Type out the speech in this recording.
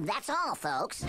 That's all, folks.